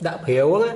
đạo hiểu á.